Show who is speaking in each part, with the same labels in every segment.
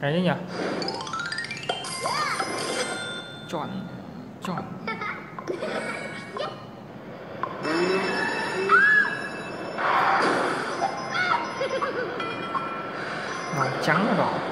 Speaker 1: cái đấy nhỉ? Chọn chọn. Màu trắng và đỏ.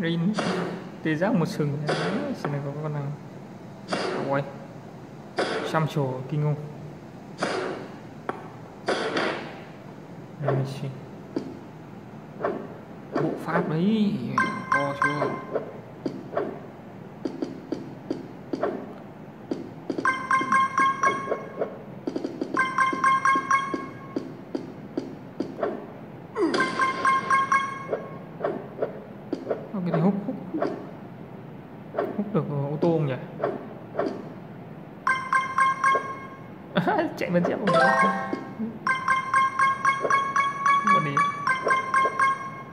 Speaker 1: Rin. Tê giác một sừng. Đấy, xem này có con nào. Ôi. Xăm trổ kinh ngô Let me see. Bộ pháp đấy. To chưa?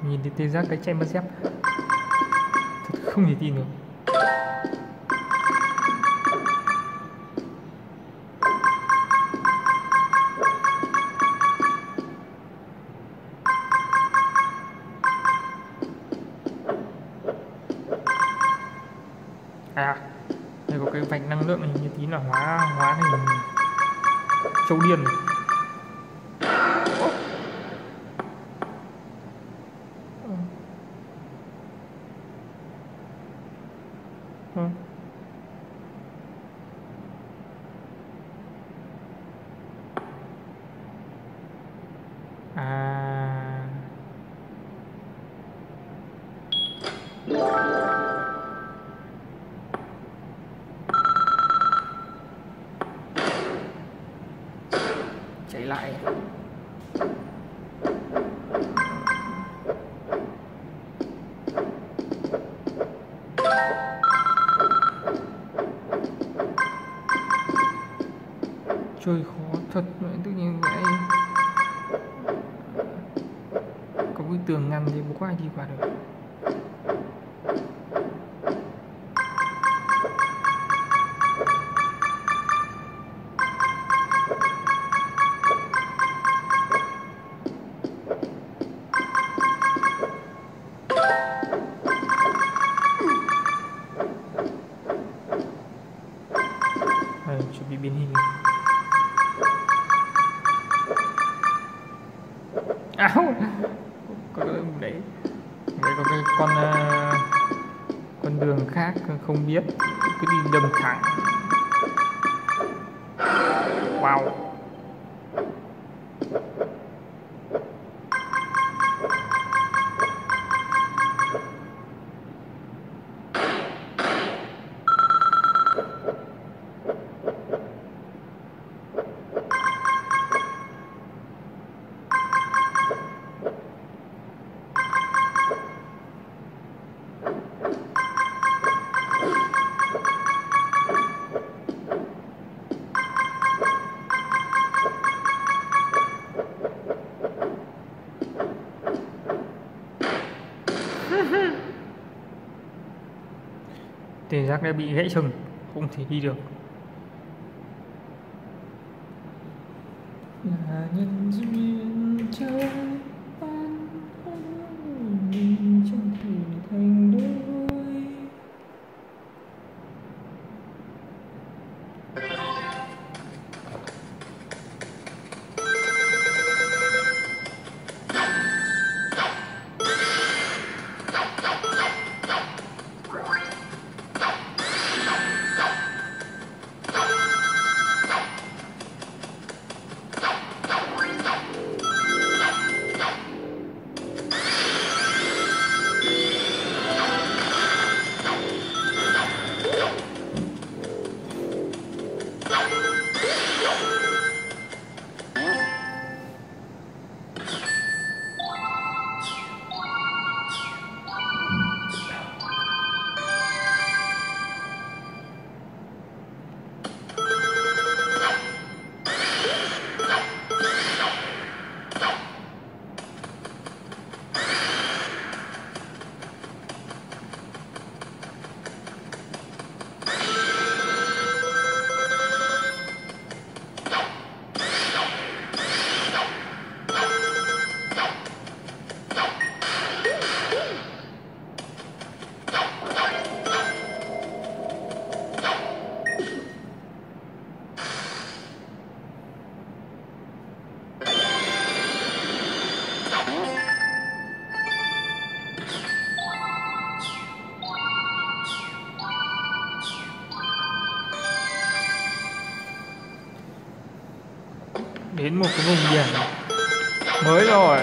Speaker 1: Nhìn thấy tê giác cái chạy mất dép thật không thể tin được. À đây có cái vạch năng lượng này như tí là hóa hóa thành châu điên. À. Chạy lại. Chơi khó thật vậy tự nhiên vậy có cái tường ngăn thì có ai đi qua được. Khác không thì rác đã bị gãy sừng Không thể đi được. Một cái vùng biển mới rồi.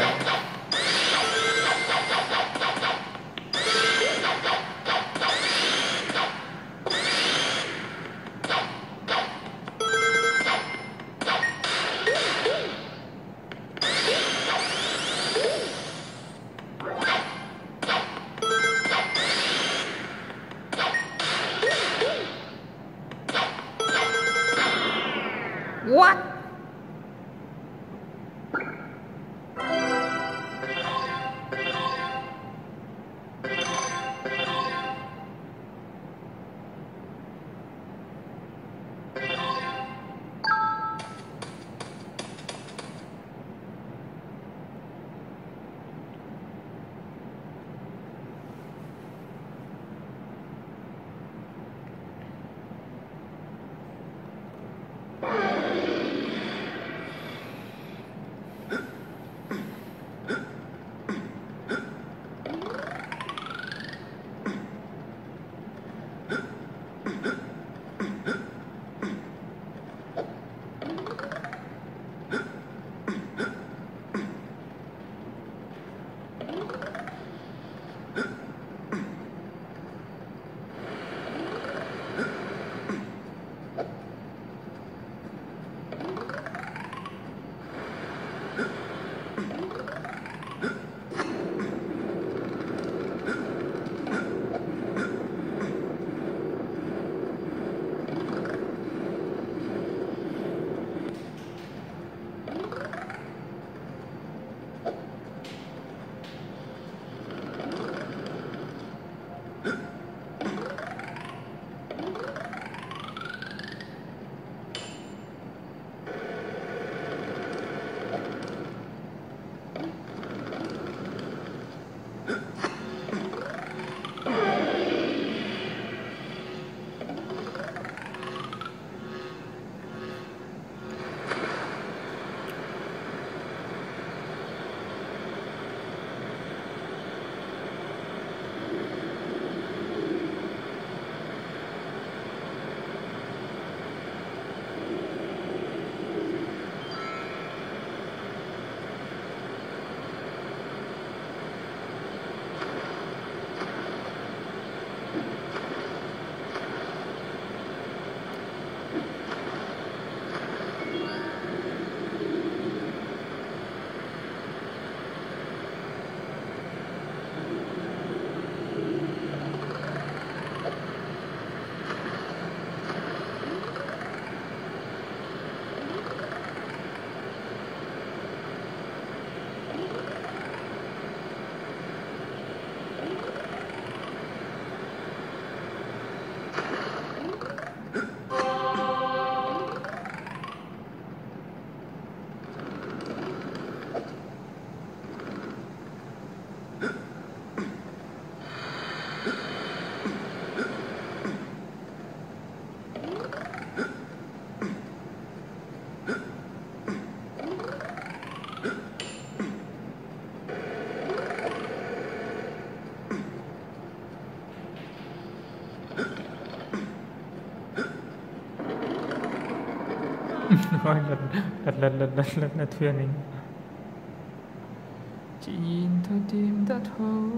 Speaker 1: Nói lật lật lật lật lật lật, lật thuyền đi. Chỉ nhìn thôi tim đã thấu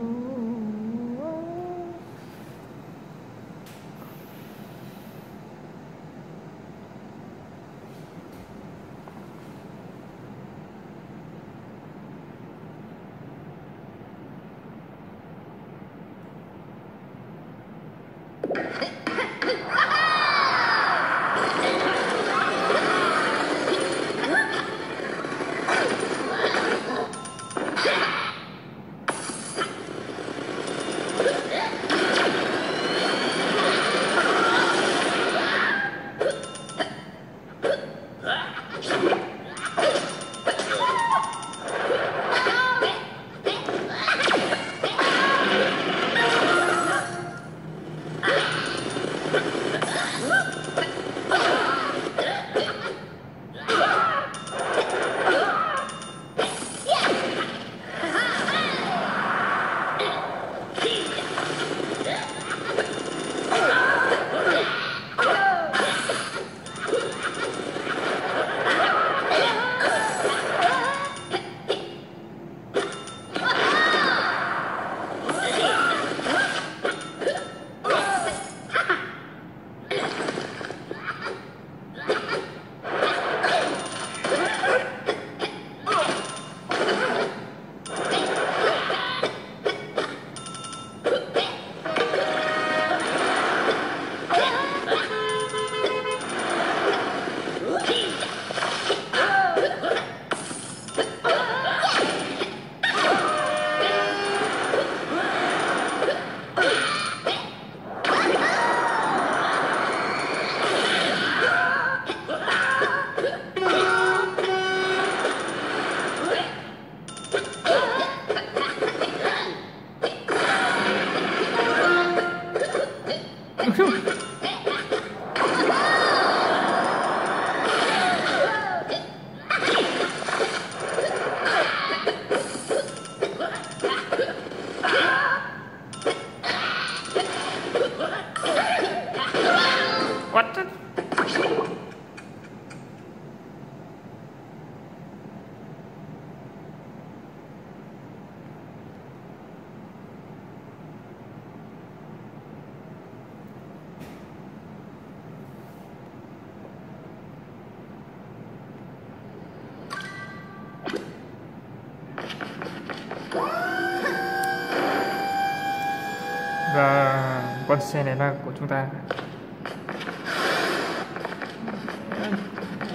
Speaker 1: con xe này là của chúng ta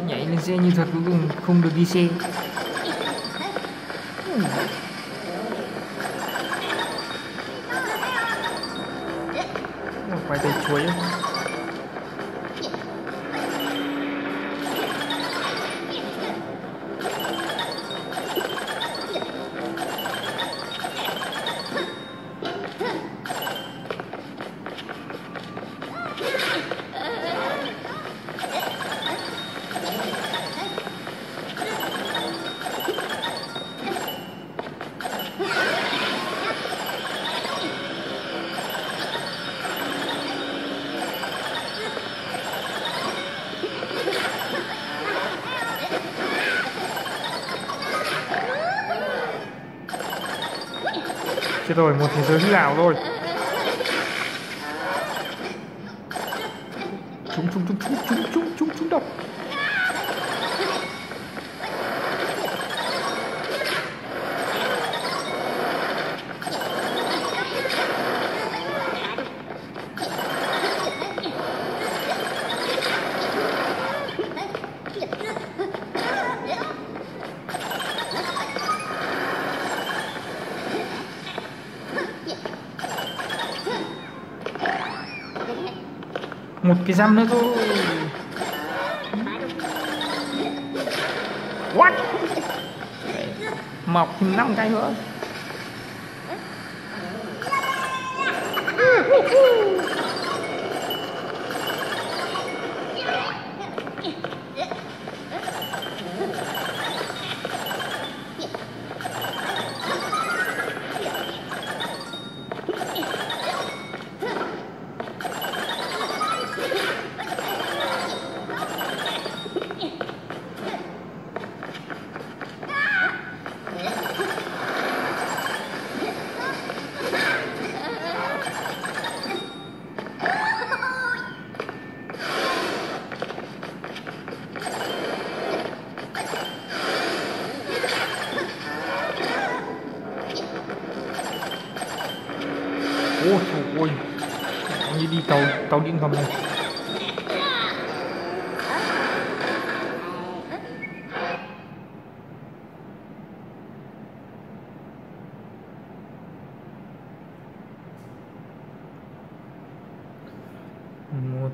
Speaker 1: Nhảy lên xe như thật cuối cùng không được đi xe Quay tay chuối. Chết rồi, một thế giới hư ảo rồi Một cái răm nữa thôi What? Mọc thêm 5 cái nữa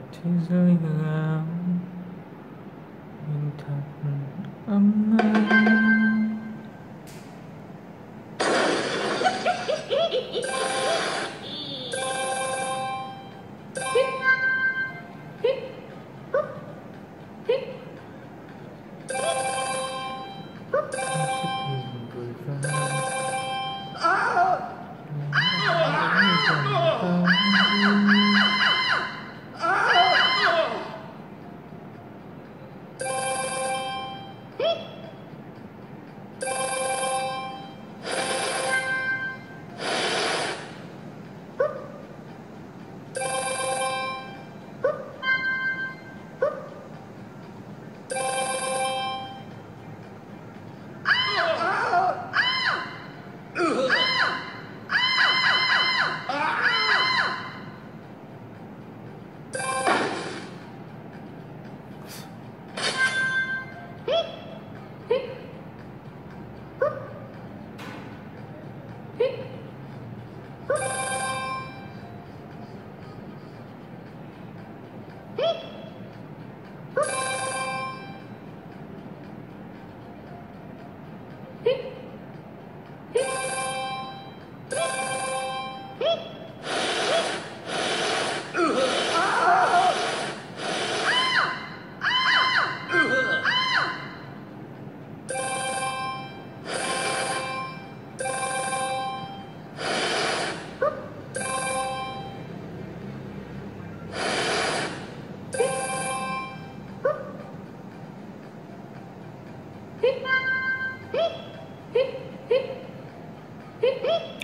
Speaker 1: một thế giới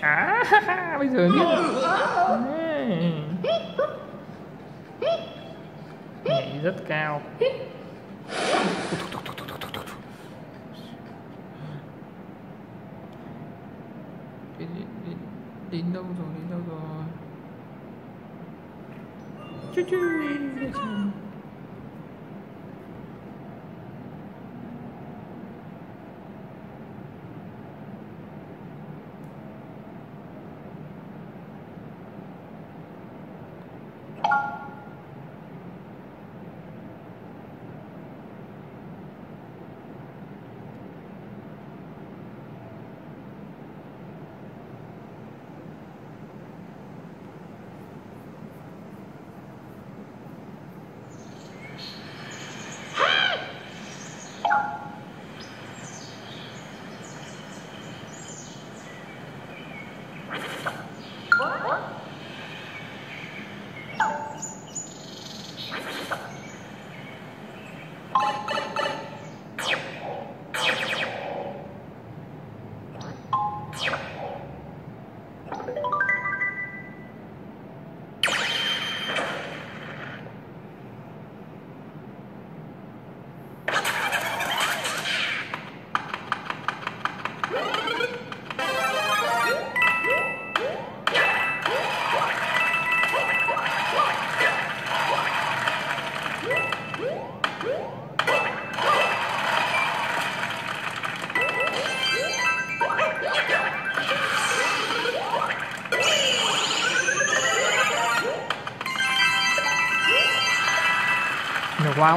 Speaker 1: à bây giờ biết rồi nhảy rất cao đến, đến, đến, đến đâu rồi đến đâu rồi chú chú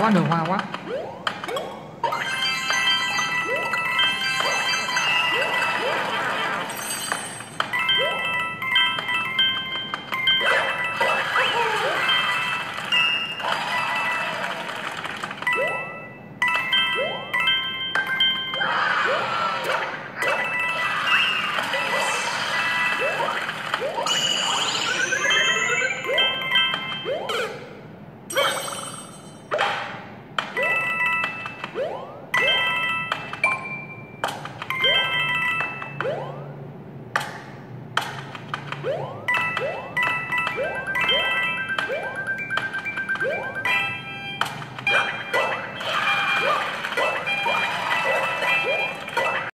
Speaker 1: Rondo